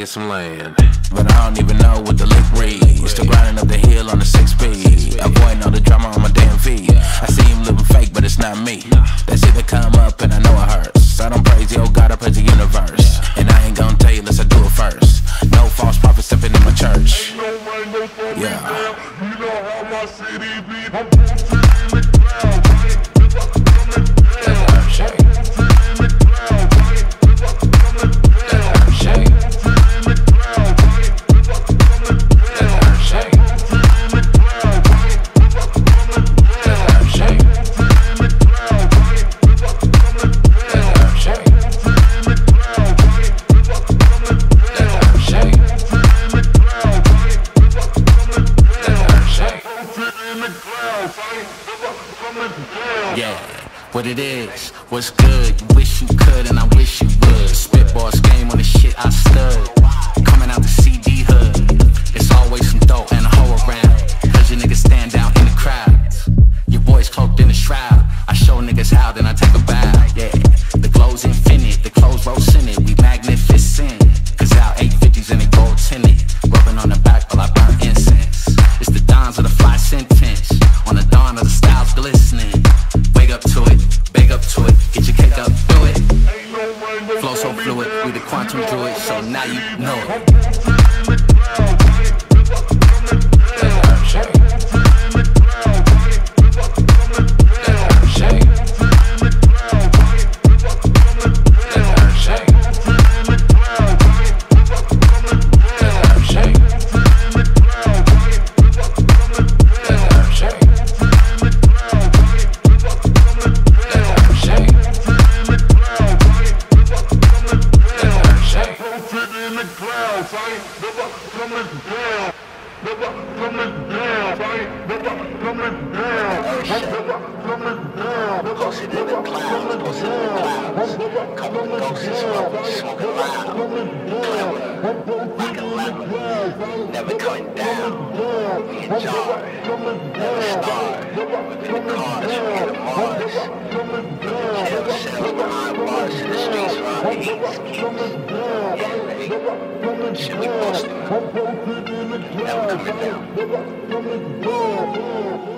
get some land. But I don't even know what the lick reads. Still grinding up the hill on the six speed. Avoiding all the drama on my damn feet. I see him living fake, but it's not me. That shit that come up and I know it hurts. I don't praise the old God, I praise the universe. And I ain't gonna tell you unless I do it first. No false prophets stepping in my church. Ain't no rain gon' slow me Yeah. Yeah, what it is, what's good? You wish you could and I wish you would. Spitballs game on the shit I stood. Coming out the CD hood. It's always some dope and a hoe around. Cause your niggas stand out in the crowd Your boys cloaked in the shroud. I show niggas how, then I take a bow. Fluid, we the quantum druid, so now you know it. The clouds, I ain't never coming down. Never coming down, I ain't never coming down. I'm never coming down. The clouds, posted in the and smoke, smoking loud. Like a lemon, never coming down. We never starve. Within the cars, forget the Mars. Jail cells behind bars in the streets around the east. Shit we posted. Never coming down. Never coming down.